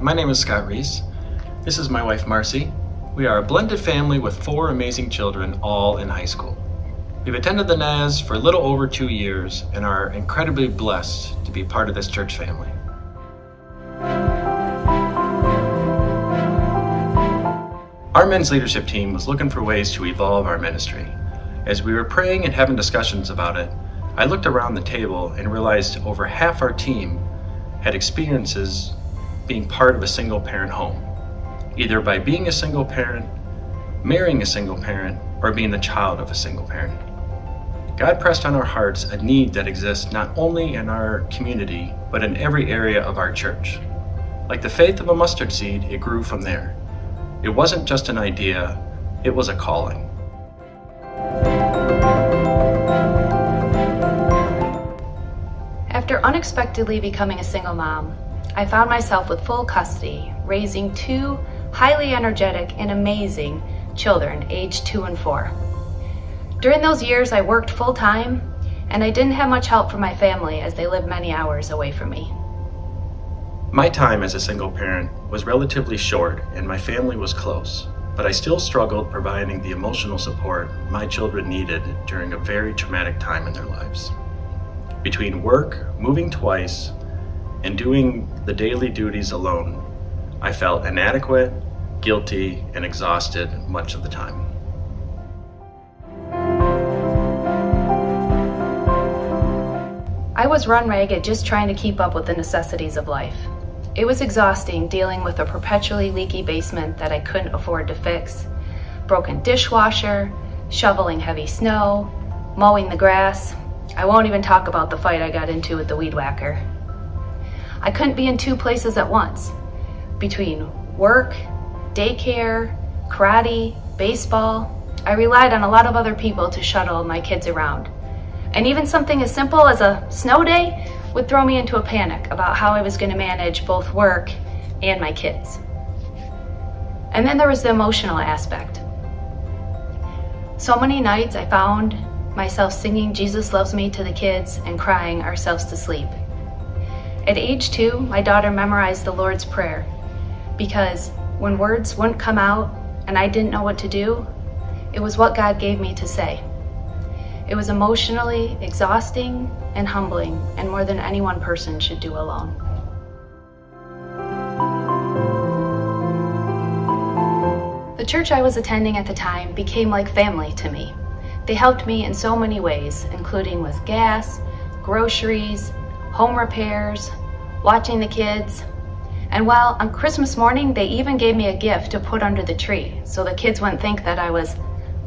my name is Scott Reese. This is my wife Marcy. We are a blended family with four amazing children, all in high school. We've attended the Naz for a little over two years and are incredibly blessed to be part of this church family. Our men's leadership team was looking for ways to evolve our ministry. As we were praying and having discussions about it, I looked around the table and realized over half our team had experiences being part of a single parent home, either by being a single parent, marrying a single parent, or being the child of a single parent. God pressed on our hearts a need that exists not only in our community, but in every area of our church. Like the faith of a mustard seed, it grew from there. It wasn't just an idea, it was a calling. After unexpectedly becoming a single mom, I found myself with full custody, raising two highly energetic and amazing children aged two and four. During those years, I worked full time and I didn't have much help from my family as they lived many hours away from me. My time as a single parent was relatively short and my family was close, but I still struggled providing the emotional support my children needed during a very traumatic time in their lives. Between work, moving twice, and doing the daily duties alone, I felt inadequate, guilty, and exhausted much of the time. I was run ragged just trying to keep up with the necessities of life. It was exhausting dealing with a perpetually leaky basement that I couldn't afford to fix, broken dishwasher, shoveling heavy snow, mowing the grass. I won't even talk about the fight I got into with the weed whacker. I couldn't be in two places at once. Between work, daycare, karate, baseball, I relied on a lot of other people to shuttle my kids around. And even something as simple as a snow day would throw me into a panic about how I was going to manage both work and my kids. And then there was the emotional aspect. So many nights I found myself singing Jesus Loves Me to the kids and crying ourselves to sleep. At age two, my daughter memorized the Lord's Prayer because when words wouldn't come out and I didn't know what to do, it was what God gave me to say. It was emotionally exhausting and humbling, and more than any one person should do alone. The church I was attending at the time became like family to me. They helped me in so many ways, including with gas, groceries, home repairs, watching the kids. And while on Christmas morning, they even gave me a gift to put under the tree so the kids wouldn't think that I was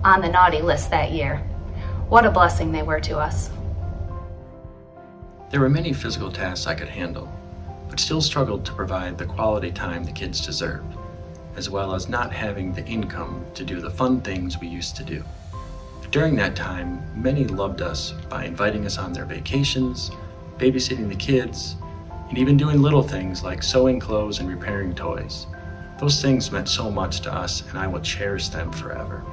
on the naughty list that year. What a blessing they were to us. There were many physical tasks I could handle, but still struggled to provide the quality time the kids deserved, as well as not having the income to do the fun things we used to do. During that time, many loved us by inviting us on their vacations, babysitting the kids, and even doing little things like sewing clothes and repairing toys. Those things meant so much to us, and I will cherish them forever.